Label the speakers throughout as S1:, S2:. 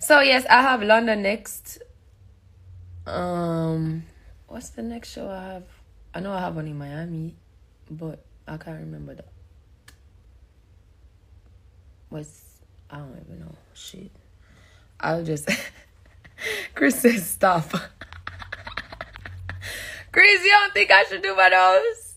S1: So yes, I have London next. Um, what's the next show I have? I know I have one in Miami, but I can't remember that. What's I don't even know. Shit. I'll just. Chris says stop. Chris, you don't think I should do my nose?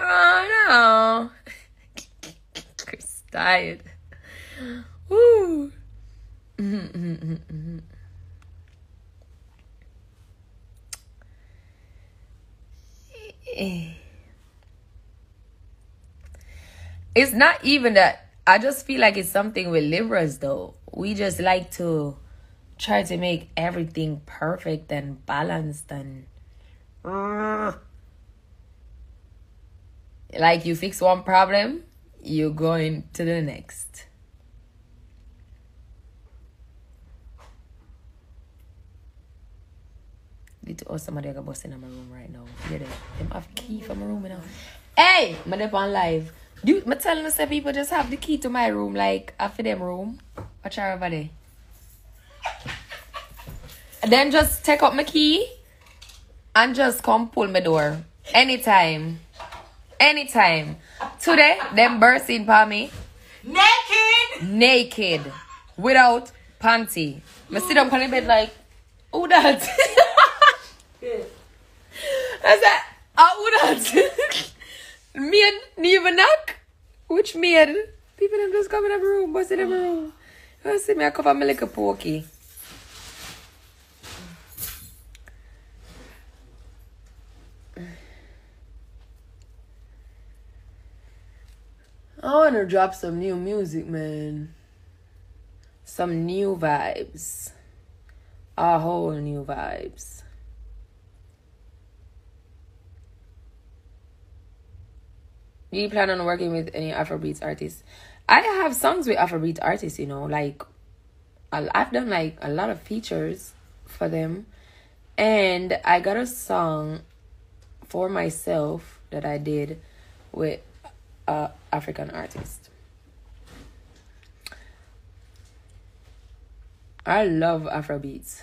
S1: Oh no. Chris died. Woo. Eh. It's not even that. I just feel like it's something with Libras though. We just like to try to make everything perfect and balanced and like you fix one problem, you're going to the next. Little oh somebody got bust in my room right now. Yeah, them. Them have key for my room now. Hey, I'm up on live. Do me telling you say people just have the key to my room like uh, after them room. Watch out over there. Then just take up my key and just come pull my door. Anytime. Anytime. Today, them burst in for me.
S2: Naked!
S1: Naked. Without panty. I sit down on the bed like, who that? I said, maid, niet even knock? Which maid? People them just come in the room, bust in the room. I see me, I cover my little pokey. I wanna drop some new music, man. Some new vibes. A whole new vibes. Do you plan on working with any Afrobeats artists? I have songs with Afrobeat artists, you know, like I've done like a lot of features for them, and I got a song for myself that I did with a African artist. I love Afrobeats.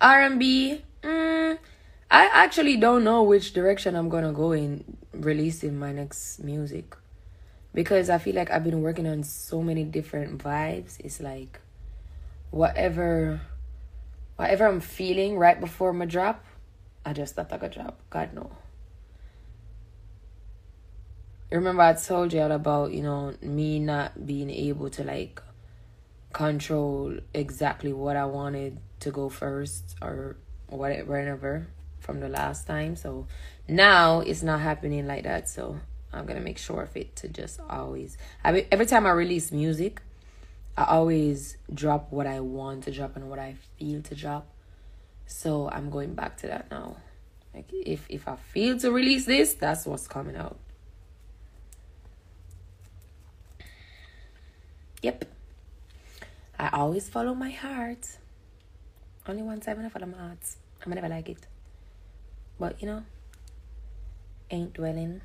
S1: R&B, mm, I actually don't know which direction I'm gonna go in releasing my next music because I feel like I've been working on so many different vibes. It's like whatever whatever I'm feeling right before my drop, I just thought I could drop. God no. Remember I told you all about, you know, me not being able to like control exactly what I wanted to go first or whatever from the last time. So now it's not happening like that. So I'm gonna make sure of it to just always. I every time I release music, I always drop what I want to drop and what I feel to drop. So I'm going back to that now. Like if if I feel to release this, that's what's coming out. Yep. I always follow my heart. Only one time I follow my heart. I'm gonna never like it. But you know, ain't dwelling.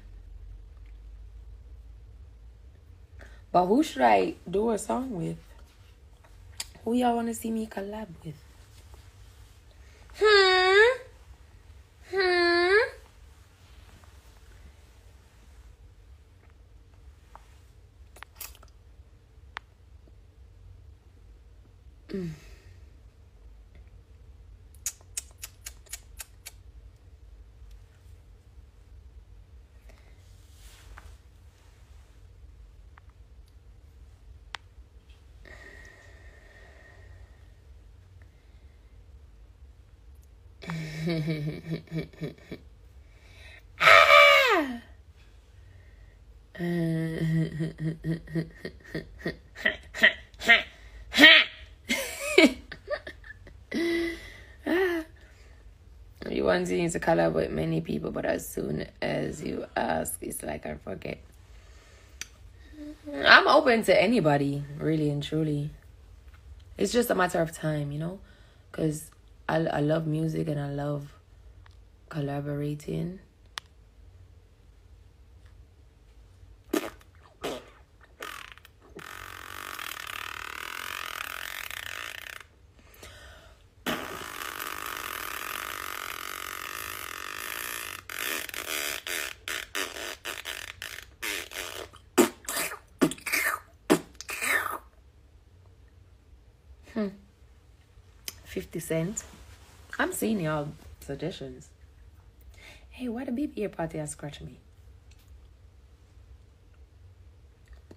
S1: But who should I do a song with? Who y'all want to see me collab with? Hmm? Hmm? Mm. Ah! you want to use a collab with many people, but as soon as you ask, it's like I forget. I'm open to anybody, really and truly. It's just a matter of time, you know? Because I, I love music and I love collaborating. Hmm. 50 cents I'm seeing y'all suggestions. Hey, why the baby ear party has scratched me?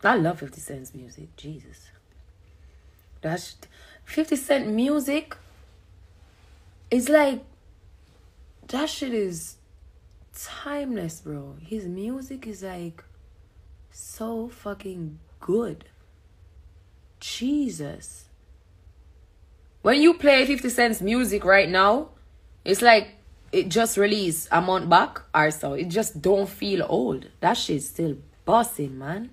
S1: I love 50 Cent's music. Jesus. That's 50 Cent music. It's like that shit is timeless, bro. His music is like so fucking good. Jesus. When you play 50 Cent's music right now, it's like it just released a month back or so. It just don't feel old. That shit's still bossing, man.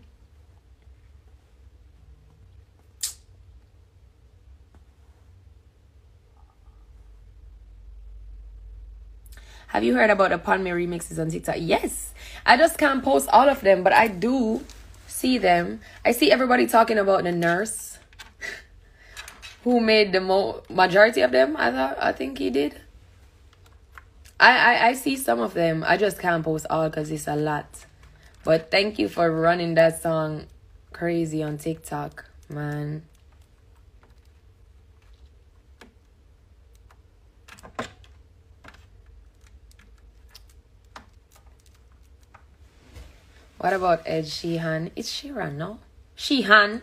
S1: Have you heard about the Pon Me remixes on TikTok? Yes. I just can't post all of them, but I do see them. I see everybody talking about the nurse who made the mo- majority of them. I thought I think he did. I, I I see some of them. I just can't post all because it's a lot. But thank you for running that song crazy on TikTok, man. What about Ed Sheehan? It's Sheeran, no? Sheehan.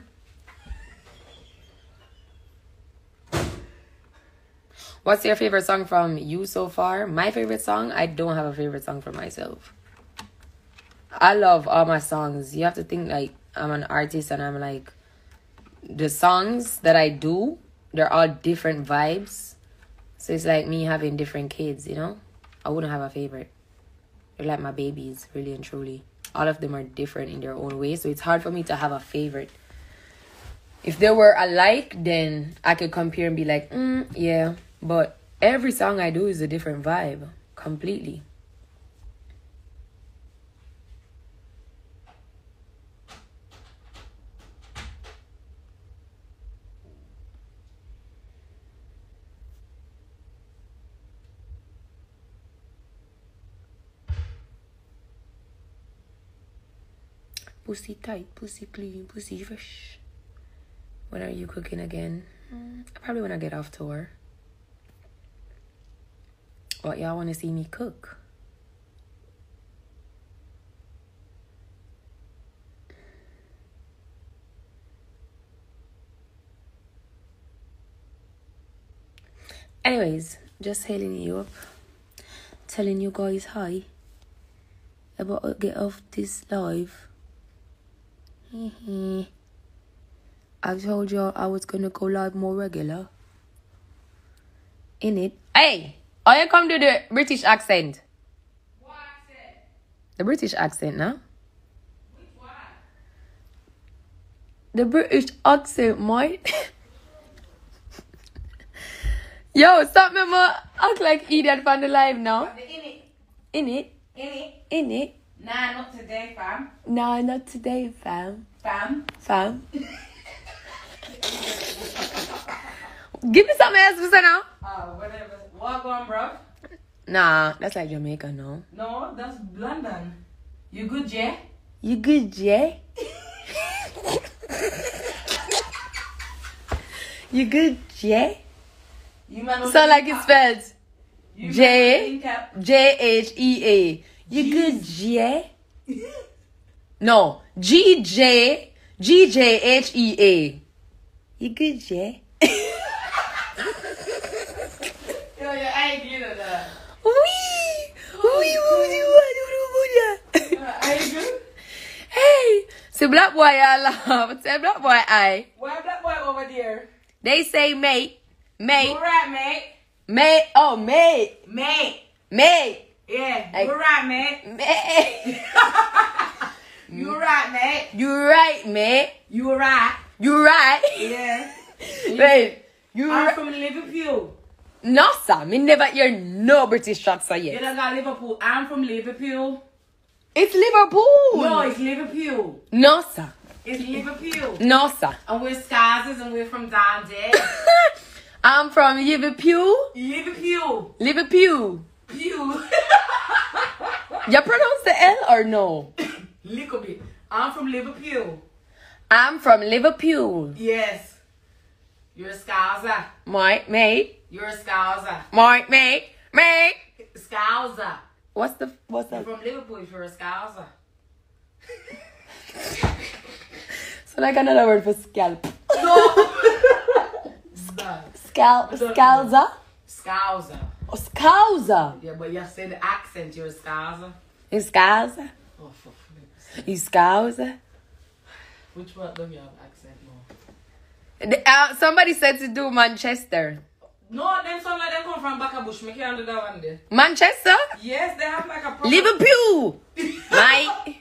S1: What's your favorite song from you so far? My favorite song? I don't have a favorite song for myself. I love all my songs. You have to think like I'm an artist and I'm like the songs that I do, they're all different vibes. So it's like me having different kids, you know? I wouldn't have a favorite. They're like my babies, really and truly. All of them are different in their own way, so it's hard for me to have a favorite. If they were alike, then I could compare and be like, mm, yeah. But every song I do is a different vibe, completely. Pussy tight, pussy clean, pussy fresh. When are you cooking again? Mm, probably when I get off tour. What y'all want to see me cook? Anyways, just hailing you up, telling you guys hi about to get off this live. I told y'all I was gonna go live more regular. In it. Hey! Oh, I you come to the British accent.
S2: What accent?
S1: The British accent, no?
S2: Which one?
S1: The British accent, mate. Yo, stop me, ma. Act like idiot from the live now.
S2: The in it.
S1: In it.
S2: In it.
S1: In it.
S2: Nah, not today, fam.
S1: Nah, not today, fam.
S2: Fam.
S1: Fam. Give me something else to say now.
S2: On, bro.
S1: Nah, that's like Jamaica, no.
S2: No, that's London. You good, Jay?
S1: You good, Jay? you good, Jay?
S2: You man
S1: Sound like it's spelled J-
S2: was in cap.
S1: J H E A. You good, Jay? No, G J G J H E A. You good, Jay?
S2: Yo, your eye glitter there.
S1: Wee! Wee! Wee! Wee!
S2: Uh, Eye good?
S1: So black boy I love. Say black boy I.
S2: Why black boy over there?
S1: They say mate. Mate.
S2: You right, mate?
S1: Mate. Oh, mate.
S2: Mate.
S1: Mate.
S2: Yeah,
S1: Hey.
S2: you right, mate.
S1: Mate.
S2: You right, mate.
S1: You're right, mate.
S2: You right.
S1: You right.
S2: Yeah.
S1: Wait. You
S2: I'm
S1: right.
S2: from Liverpool.
S1: No, sir. Me never hear no British shots
S2: You
S1: yet.
S2: don't got Liverpool. I'm from Liverpool.
S1: It's Liverpool.
S2: No, it's Liverpool.
S1: No, sir.
S2: It's Liverpool.
S1: No, sir.
S2: And we're Scousers and we're from down there.
S1: I'm from Liverpool.
S2: Liverpool.
S1: Liverpool.
S2: Pew.
S1: You pronounce the L or no?
S2: Little bit. I'm from Liverpool.
S1: I'm from Liverpool.
S2: Yes. You're a scouser.
S1: Mike, mate.
S2: You're a scouser.
S1: Mike, mate. Mate.
S2: Scouser.
S1: What's the what's
S2: You're
S1: that?
S2: from Liverpool if you're a scouser.
S1: So like another word for scalp.
S2: No.
S1: Scalp scalza?
S2: Scouser.
S1: Or scouser.
S2: Yeah, but you say the accent, you're a scouser.
S1: You scouser?
S2: Oh, for.
S1: You scouser?
S2: Which one don't you have accent more?
S1: The- Uh, somebody said to do Manchester.
S2: No, them sound like them come from Bush. Me can't do that one there.
S1: Manchester?
S2: Yes, they have like a proper...
S1: Liverpool. Mike.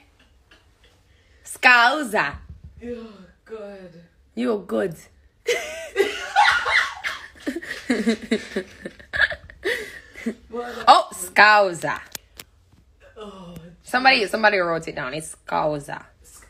S1: Scouser.
S2: You're good.
S1: You're good. Oh, Scouser.
S2: Oh,
S1: Somebody somebody wrote it down. It's Scouser.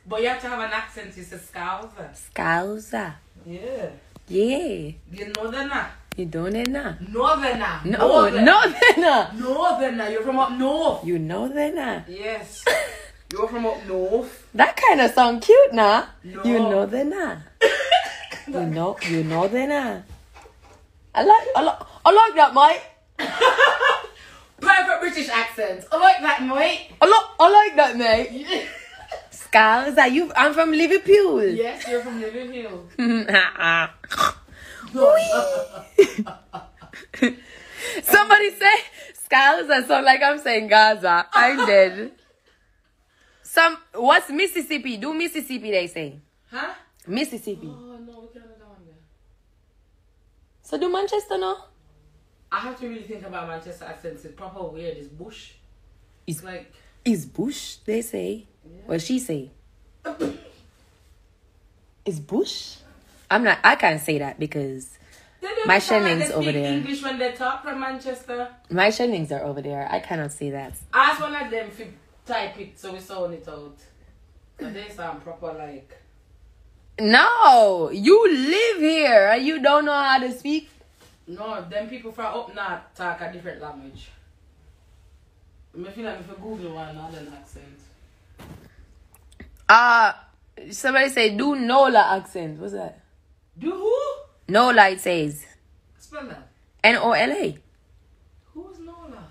S2: but you have to have an accent. It's a scouser.
S1: Scouser.
S2: Yeah.
S1: Yeah.
S2: You know that northerner.
S1: You doing it now?
S2: Northerner.
S1: No, oh,
S2: Northerner.
S1: northerner.
S2: Northerner. You're from up north.
S1: You now.
S2: Yes. You're from up north.
S1: That kind of sound cute now.
S2: No.
S1: You now. You know, you now. I like, I like, I like that, mate.
S2: Perfect British accent. I like that, mate.
S1: I like, I like that, mate. Scouser, you, I'm from Liverpool.
S2: yes, you're from Liverpool.
S1: Somebody say Scouser sound like I'm saying Gaza. I'm dead. Some what's Mississippi? Do Mississippi they say.
S2: huh?
S1: Mississippi.
S2: Oh, no, we can't one there.
S1: So do Manchester no?
S2: I have to really think about Manchester accents. It's proper weird. It's bush.
S1: It's
S2: It's like...
S1: Is Bush, they say. Well she say. Is Bush? I'm not I can't say that because My Shannon's over there.
S2: English when they talk from Manchester.
S1: my shillings are over there. I cannot say that.
S2: Ask one of them if you type it so we sound it out. But they sound proper like...
S1: No, you live here and you don't know how to speak.
S2: No, them people from up north talk a different language. I feel like if you Google one northern accent.
S1: Uh somebody say do Nola accent. What's that?
S2: Do who?
S1: Nola it says.
S2: Spell that.
S1: N O L A.
S2: Who's Nola?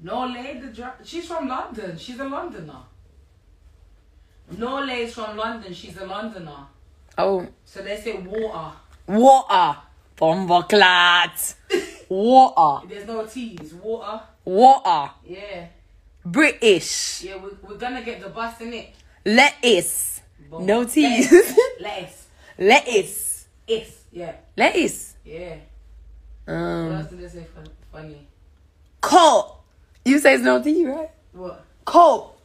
S2: Nola, the dra- she's from London. She's a Londoner. Nola is from London. She's a Londoner.
S1: Oh,
S2: So they say water.
S1: water. Bomboclat. Water.
S2: There's no T. It's water.
S1: Water.
S2: Yeah.
S1: British.
S2: Yeah, we, we're gonna get the bus in it.
S1: Lettuce. No T's.
S2: Lettuce.
S1: Lettuce.
S2: It's. Yeah.
S1: Lettuce.
S2: Yeah. What
S1: Um,
S2: else did they say fun- funny?
S1: Coke. You say it's no T, right?
S2: What?
S1: Coke.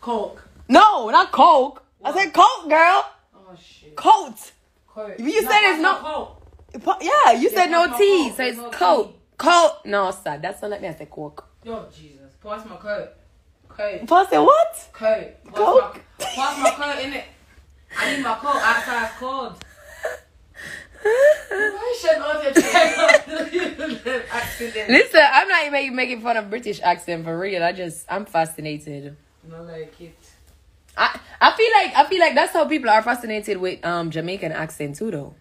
S2: Coke.
S1: No, not Coke. I said Coke, girl.
S2: Oh shit.
S1: Coat.
S2: Coke.
S1: You said it's
S2: not
S1: no-
S2: Coke.
S1: Yeah, you said
S2: Yeah,
S1: no
S2: no
S1: T,
S2: Coke.
S1: so it's
S2: no
S1: Coke.
S2: T.
S1: Coke. No, sir, that's not like me. I said Coke.
S2: Yo, Jesus. Pass my coat. Coat.
S1: Paul said what?
S2: Coat. Pass
S1: Coke?
S2: My, pass my coat in it. I need my coat outside cold. Why should all the time accident?
S1: Listen, I'm not even making fun of British accent for real. I just, I'm fascinated.
S2: Not like it.
S1: I, I feel like, I feel like that's how people are fascinated with um Jamaican accent too, though.